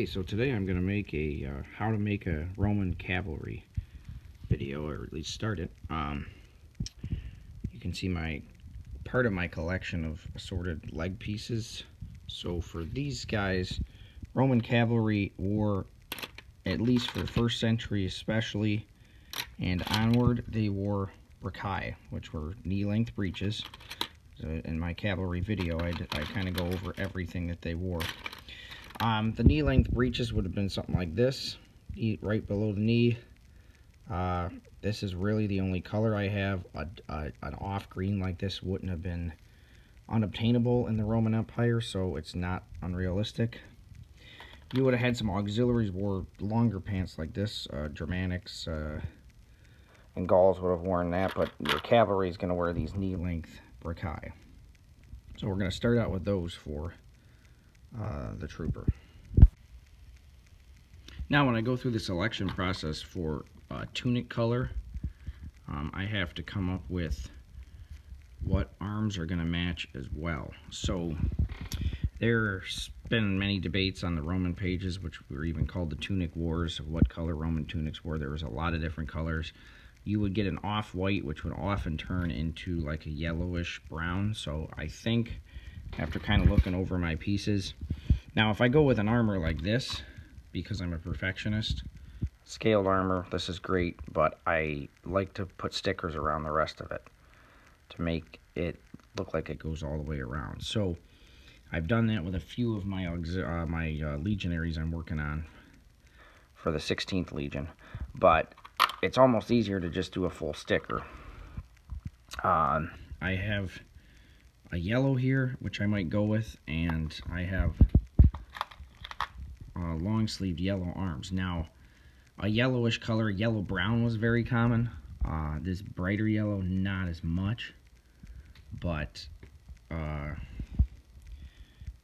Okay, so today I'm going to make a uh, how to make a Roman cavalry video, or at least start it. Um, you can see my part of my collection of assorted leg pieces. So for these guys, Roman cavalry wore, at least for the first century especially, and onward, they wore braccae, which were knee-length breeches. So in my cavalry video, I, I kind of go over everything that they wore. Um, the knee length breeches would have been something like this, right below the knee. Uh, this is really the only color I have. A, a, an off green like this wouldn't have been unobtainable in the Roman Empire, so it's not unrealistic. You would have had some auxiliaries wore longer pants like this. Uh, Germanics uh, and Gauls would have worn that, but your cavalry is going to wear these knee-length braccae. So we're going to start out with those for uh, the trooper. Now when I go through the selection process for uh, tunic color, um, I have to come up with what arms are going to match as well. So there's been many debates on the Roman pages, which were even called the tunic wars, of what color Roman tunics were. There was a lot of different colors. You would get an off-white, which would often turn into like a yellowish brown. So I think after kind of looking over my pieces. Now, if I go with an armor like this, because I'm a perfectionist, scaled armor, this is great, but I like to put stickers around the rest of it to make it look like it goes all the way around. So, I've done that with a few of my uh, my uh, legionaries I'm working on for the 16th Legion, but it's almost easier to just do a full sticker. Uh, I have a yellow here, which I might go with, and I have uh, long sleeved yellow arms. Now, a yellowish color, yellow brown was very common. Uh, this brighter yellow, not as much, but uh,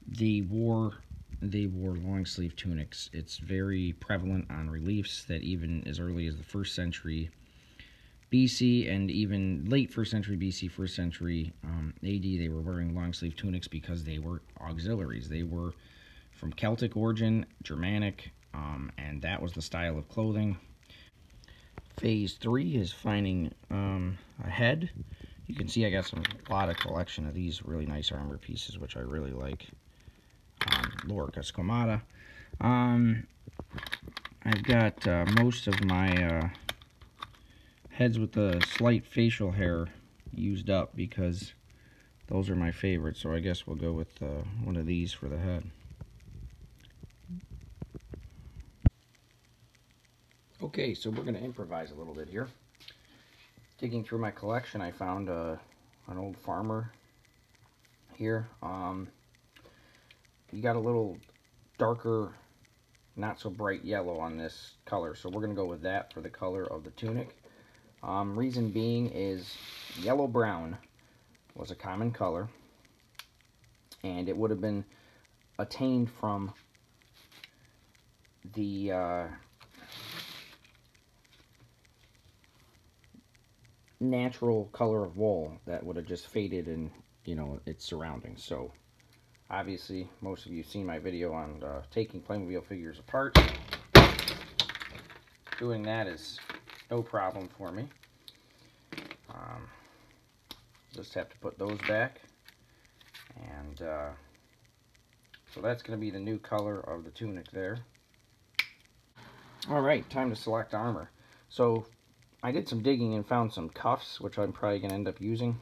they wore they wore long sleeve tunics. It's very prevalent on reliefs that even as early as the first century BC and even late first century BC, first century um, AD, they were wearing long sleeve tunics because they were auxiliaries. They were from Celtic origin, Germanic, um, and that was the style of clothing. Phase three is finding um, a head. You can see I got some a lot of collection of these really nice armor pieces, which I really like. Um, Lorica Squamata. Um, I've got uh, most of my uh, heads with the slight facial hair used up because those are my favorites. So I guess we'll go with uh, one of these for the head. Okay, so we're going to improvise a little bit here. Digging through my collection, I found uh, an old farmer here. Um, you got a little darker, not so bright yellow on this color, so we're going to go with that for the color of the tunic. Um, reason being is yellow-brown was a common color, and it would have been attained from the uh, natural color of wool that would have just faded in, you know, its surroundings. So, obviously, most of you seen my video on uh, taking Playmobil figures apart. Doing that is no problem for me. Um, just have to put those back. And uh, so that's going to be the new color of the tunic there. Alright, time to select armor. So I did some digging and found some cuffs, which I'm probably going to end up using.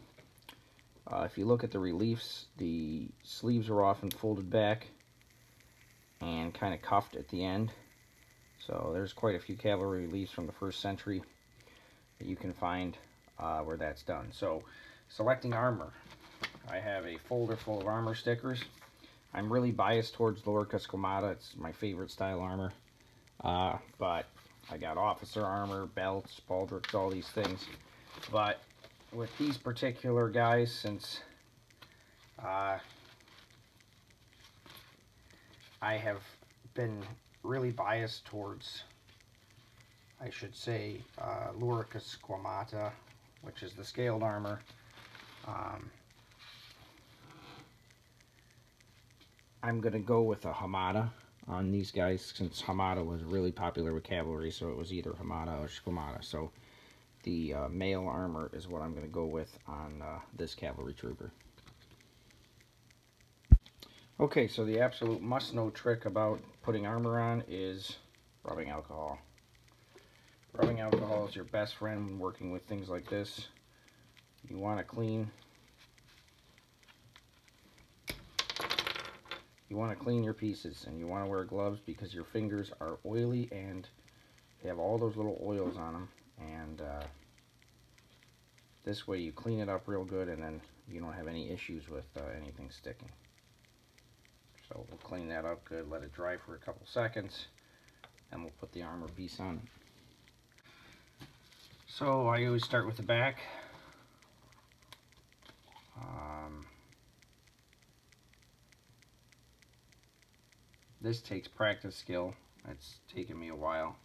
Uh, if you look at the reliefs, the sleeves are often folded back and kind of cuffed at the end. So there's quite a few cavalry reliefs from the first century that you can find uh, where that's done. So selecting armor. I have a folder full of armor stickers. I'm really biased towards Lorica Squamata. It's my favorite style armor. Uh, but I got officer armor, belts, baldricks, all these things. But with these particular guys, since uh, I have been really biased towards, I should say, uh, Lorica Squamata, which is the scaled armor. Um, I'm going to go with a Hamata on these guys since Hamata was really popular with cavalry, so it was either Hamata or Squamata. So the uh, mail armor is what I'm going to go with on uh, this cavalry trooper. Okay, so the absolute must-know trick about putting armor on is rubbing alcohol. Rubbing alcohol is your best friend when working with things like this. You want to clean you want to clean your pieces and you want to wear gloves because your fingers are oily and they have all those little oils on them and uh, this way you clean it up real good and then you don't have any issues with uh, anything sticking. So we'll clean that up good, let it dry for a couple seconds, and we'll put the armor piece on. So I always start with the back. Um, this takes practice skill. It's taken me a while.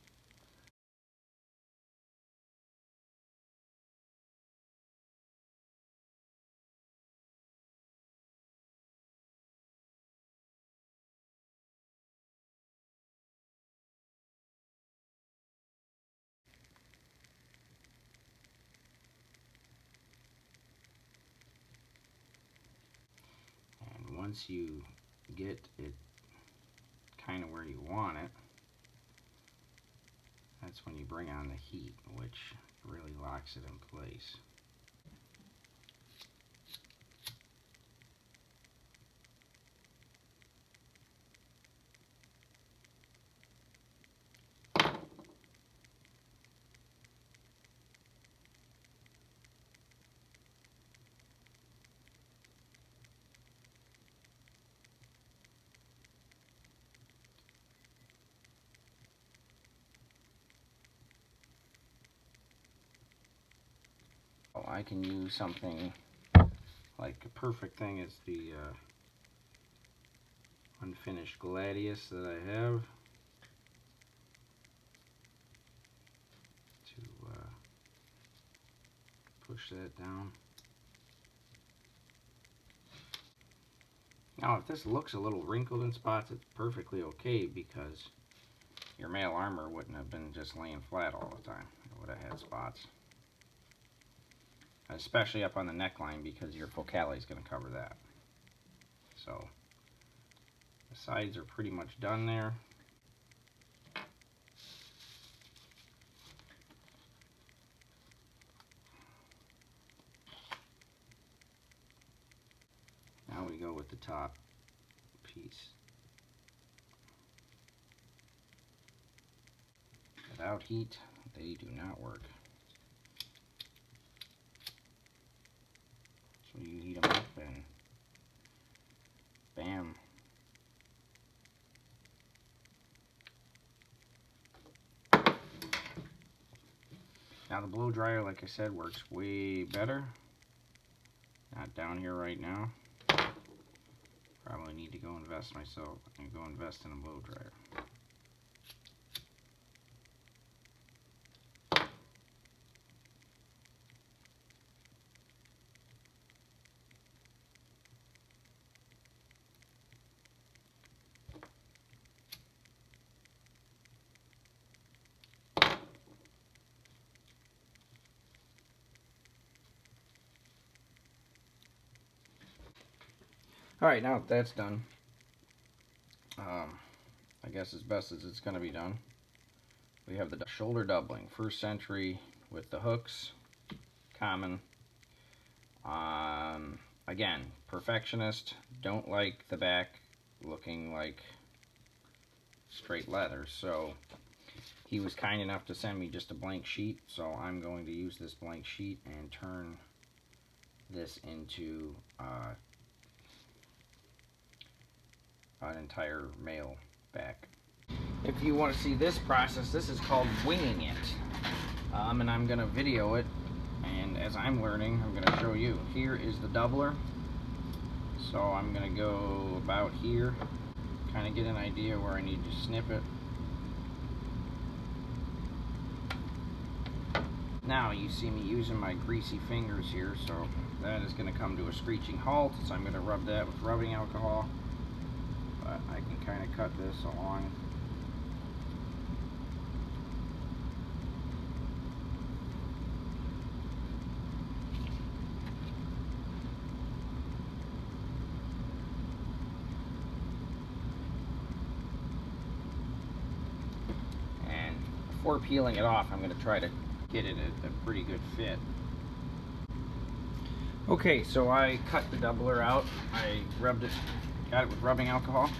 Once you get it kind of where you want it, that's when you bring on the heat, which really locks it in place. I can use something like a perfect thing is the uh, unfinished Gladius that I have to uh, push that down. Now if this looks a little wrinkled in spots it's perfectly okay because your mail armor wouldn't have been just laying flat all the time. It would have had spots especially up on the neckline because your focale is going to cover that. So the sides are pretty much done there. Now we go with the top piece. Without heat, they do not work. you heat them up and bam. Now the blow dryer, like I said, works way better. Not down here right now. Probably need to go invest myself and go invest in a blow dryer. Alright, now that's done, um, I guess as best as it's going to be done, we have the shoulder doubling, first century with the hooks, common. Um, again, perfectionist, don't like the back looking like straight leather, so he was kind enough to send me just a blank sheet, so I'm going to use this blank sheet and turn this into uh, an entire mail back. If you want to see this process, this is called winging it. Um, and I'm going to video it. And as I'm learning, I'm going to show you. Here is the doubler. So I'm going to go about here. Kind of get an idea where I need to snip it. Now you see me using my greasy fingers here, so that is going to come to a screeching halt. So I'm going to rub that with rubbing alcohol but I can kind of cut this along and before peeling it off I'm going to try to get it a, a pretty good fit Okay, so I cut the doubler out. I rubbed it, got it with rubbing alcohol.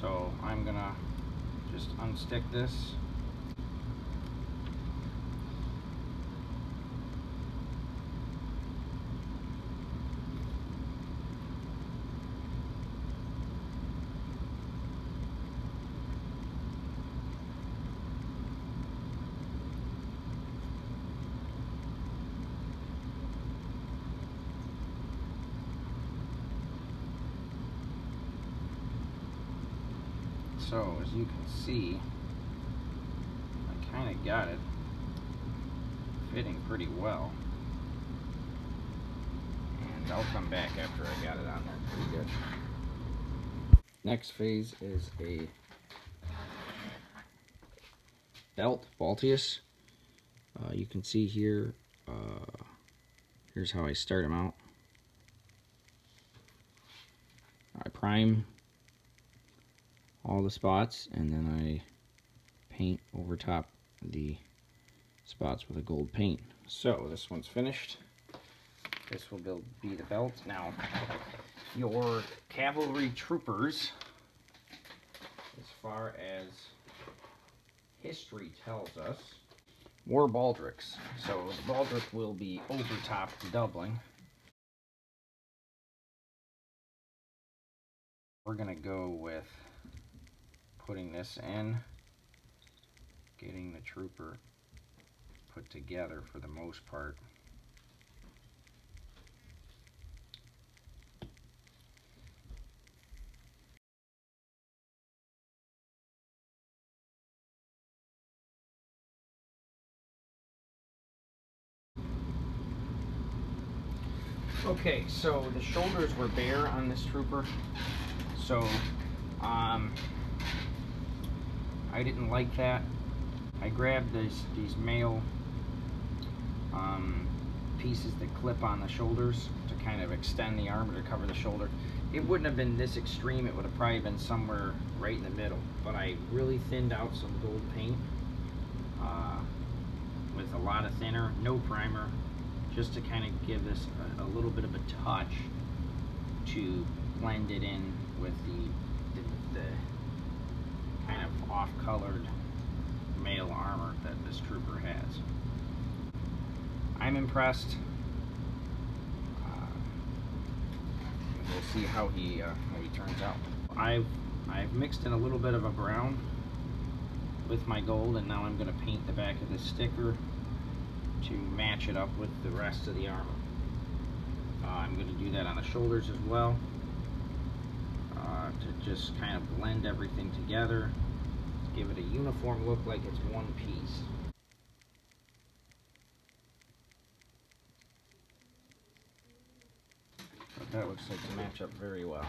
So I'm gonna just unstick this. So as you can see, I kind of got it fitting pretty well. And I'll come back after I got it on there pretty good. Next phase is a belt, Balteus. Uh, you can see here, uh, here's how I start them out. I prime all the spots and then I paint over top the spots with a gold paint. So this one's finished. This will be the belt. Now, your cavalry troopers, as far as history tells us, were baldricks. So the baldric will be over top doubling. We're going to go with putting this in, getting the trooper put together for the most part. Okay, so the shoulders were bare on this trooper. So um, I didn't like that. I grabbed these, these mail um, pieces that clip on the shoulders to kind of extend the armor to cover the shoulder. It wouldn't have been this extreme, it would have probably been somewhere right in the middle. But I really thinned out some gold paint uh, with a lot of thinner, no primer, just to kind of give this a, a little bit of a touch to blend it in with the, the, the kind of off-colored mail armor that this trooper has. I'm impressed. Uh, we'll see how he uh, how he turns out. I've I've mixed in a little bit of a brown with my gold, and now I'm going to paint the back of the sticker to match it up with the rest of the armor. Uh, I'm going to do that on the shoulders as well to just kind of blend everything together, give it a uniform look like it's one piece. That looks like to match up very well.